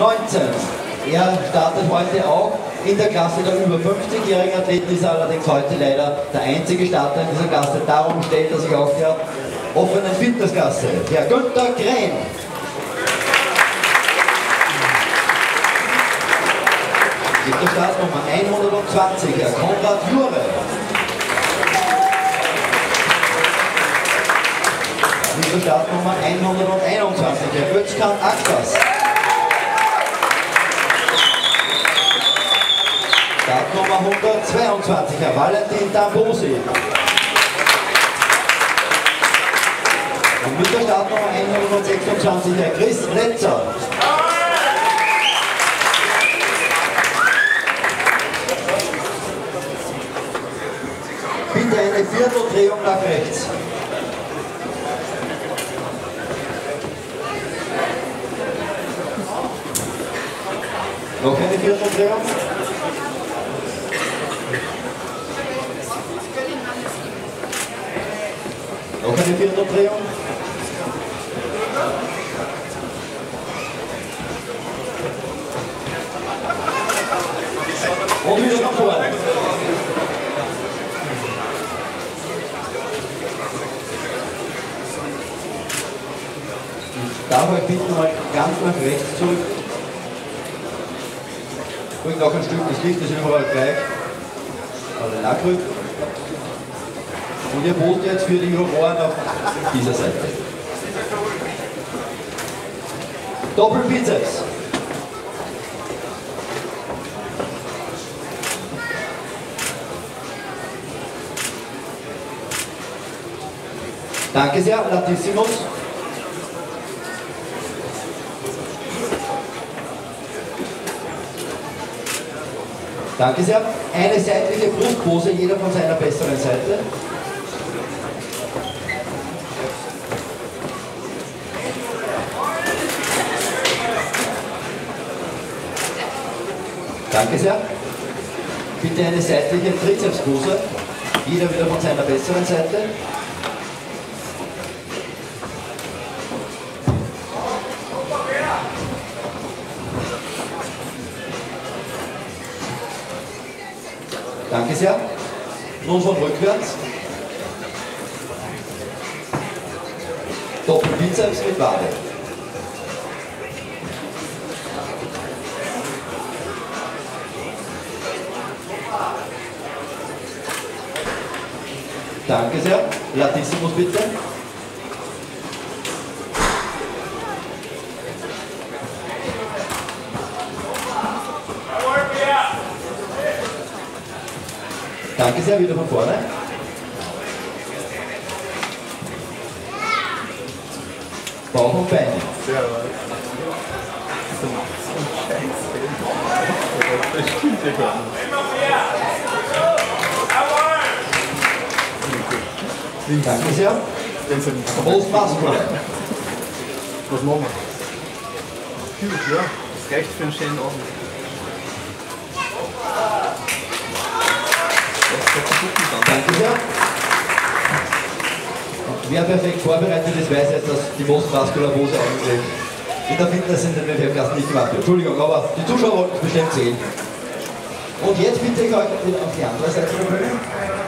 19. Er startet heute auch in der Klasse der über 50-jährigen Athleten, ist allerdings heute leider der einzige Starter in dieser Klasse. Darum stellt er sich auf der offenen Fitnessklasse. Herr Günther Krähen. Siebter Startnummer 120, Herr Konrad Jure. Siebter Startnummer 121, Herr Özkan Aktas. Startnummer 122, Herr Valentin Tambosi. Und mit der Startnummer 126, Herr Chris Letzer. Bitte eine Vierteldrehung nach rechts. Noch eine Vierteldrehung. Noch eine Vierteldrehung. Und wieder nach vorne. Ich darf euch bitten, mal ganz nach rechts zurück. Rück noch ein Stück, das Licht ist überall gleich. Also nachrücken. Und ihr post jetzt für die Juroren auf dieser Seite. Doppelbizeps. Danke sehr, Latissimus. Danke sehr. Eine seitliche Brustpose, jeder von seiner besseren Seite. Danke sehr. Bitte eine seitliche Trizepspose, jeder wieder von seiner besseren Seite. Danke sehr. Nun von rückwärts. Doppelbizeps mit Wade. Danke sehr. Latissimus bitte. Danke sehr, wieder von vorne. Bauch und Beine. Das stimmt ja gar nicht. Danke sehr. Most muscular. Was machen wir? Gut, ja. Das reicht für einen schönen Abend. Danke sehr. Wer perfekt vorbereitet ist, weiß jetzt, dass die Most Muscular Pose eigentlich in der Fitness in den WWF-Klassen nicht gemacht wird. Entschuldigung, aber die Zuschauer wollten es bestimmt sehen. Und jetzt bitte ich euch auf die andere Seite der Bühne.